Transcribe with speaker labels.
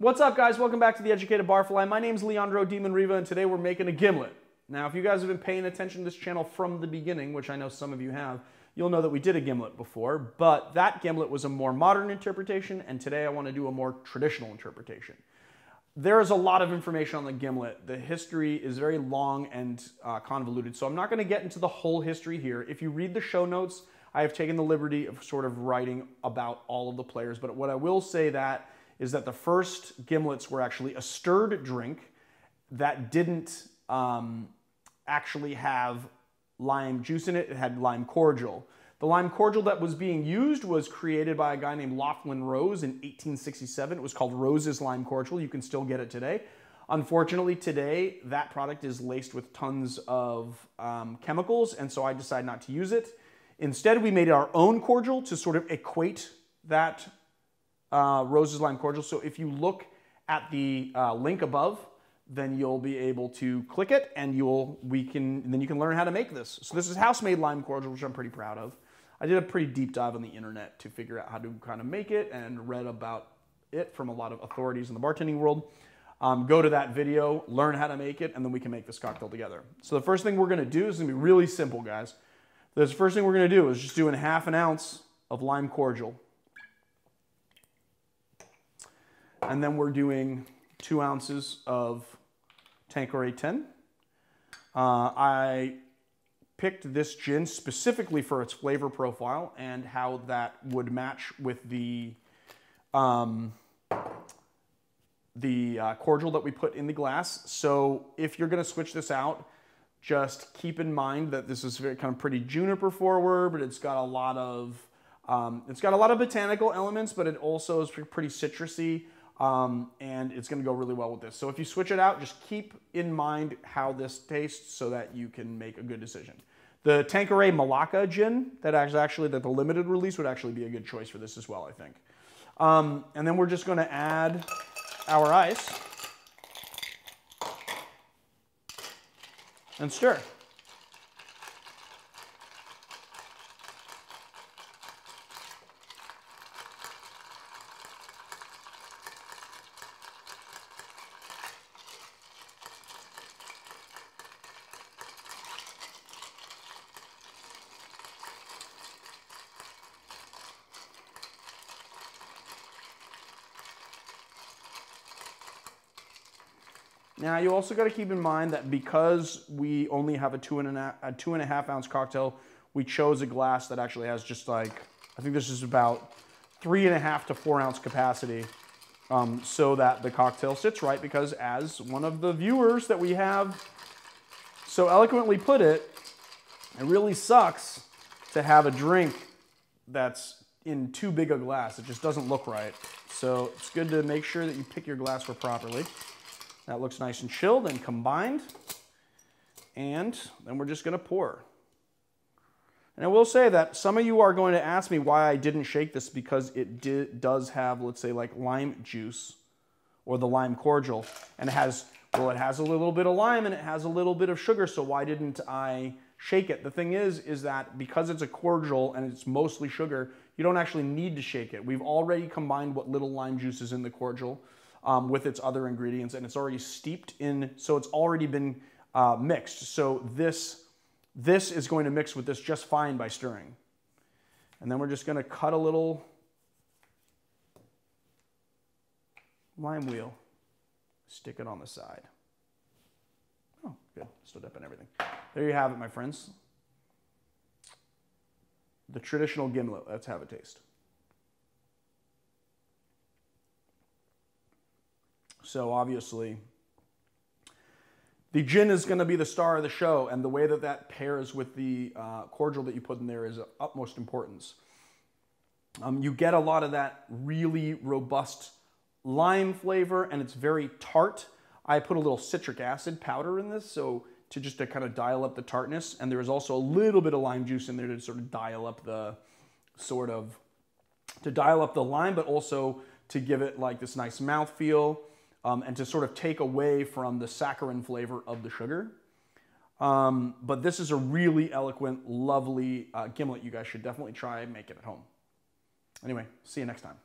Speaker 1: What's up, guys? Welcome back to the Educated Barfly. My name is Leandro DiMonriva, and today we're making a gimlet. Now, if you guys have been paying attention to this channel from the beginning, which I know some of you have, you'll know that we did a gimlet before, but that gimlet was a more modern interpretation, and today I want to do a more traditional interpretation. There is a lot of information on the gimlet. The history is very long and uh, convoluted, so I'm not going to get into the whole history here. If you read the show notes, I have taken the liberty of sort of writing about all of the players, but what I will say that is that the first gimlets were actually a stirred drink that didn't um, actually have lime juice in it. It had lime cordial. The lime cordial that was being used was created by a guy named Lauchlan Rose in 1867. It was called Rose's Lime Cordial. You can still get it today. Unfortunately, today that product is laced with tons of um, chemicals, and so I decided not to use it. Instead, we made our own cordial to sort of equate that uh, Rose's Lime Cordial. So if you look at the uh, link above, then you'll be able to click it and you'll we can then you can learn how to make this. So this is house made lime cordial, which I'm pretty proud of. I did a pretty deep dive on the internet to figure out how to kind of make it and read about it from a lot of authorities in the bartending world. Um, go to that video, learn how to make it, and then we can make this cocktail together. So the first thing we're gonna do is gonna be really simple, guys. The first thing we're gonna do is just do doing half an ounce of lime cordial. And then we're doing two ounces of Tanqueray 10. Uh, I picked this gin specifically for its flavor profile and how that would match with the um, the uh, cordial that we put in the glass. So if you're going to switch this out, just keep in mind that this is very kind of pretty juniper forward, but it's got a lot of um, it's got a lot of botanical elements, but it also is pretty citrusy. Um, and it's going to go really well with this. So if you switch it out, just keep in mind how this tastes so that you can make a good decision. The Tanqueray Malacca gin, that is actually that the limited release would actually be a good choice for this as well, I think. Um, and then we're just going to add our ice and stir. Now you also got to keep in mind that because we only have a two and a, a two and a half ounce cocktail, we chose a glass that actually has just like, I think this is about three and a half to four ounce capacity um, so that the cocktail sits right because as one of the viewers that we have so eloquently put it, it really sucks to have a drink that's in too big a glass. It just doesn't look right. So it's good to make sure that you pick your glassware properly. That looks nice and chilled and combined. And then we're just gonna pour. And I will say that some of you are going to ask me why I didn't shake this because it did, does have, let's say, like lime juice or the lime cordial. And it has, well, it has a little bit of lime and it has a little bit of sugar, so why didn't I shake it? The thing is, is that because it's a cordial and it's mostly sugar, you don't actually need to shake it. We've already combined what little lime juice is in the cordial um, with its other ingredients and it's already steeped in, so it's already been uh, mixed. So this, this is going to mix with this just fine by stirring. And then we're just gonna cut a little lime wheel, stick it on the side. Oh, good, stood up and everything. There you have it, my friends. The traditional gimlet, let's have a taste. So obviously, the gin is going to be the star of the show, and the way that that pairs with the uh, cordial that you put in there is of utmost importance. Um, you get a lot of that really robust lime flavor, and it's very tart. I put a little citric acid powder in this, so to just to kind of dial up the tartness, and there is also a little bit of lime juice in there to sort of dial up the sort of to dial up the lime, but also to give it like this nice mouth feel um, and to sort of take away from the saccharin flavor of the sugar. Um, but this is a really eloquent, lovely uh, gimlet. You guys should definitely try and make it at home. Anyway, see you next time.